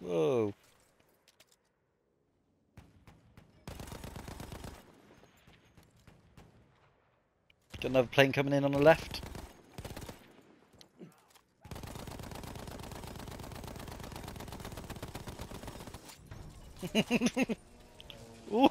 Whoa. Got another plane coming in on the left. Ooh.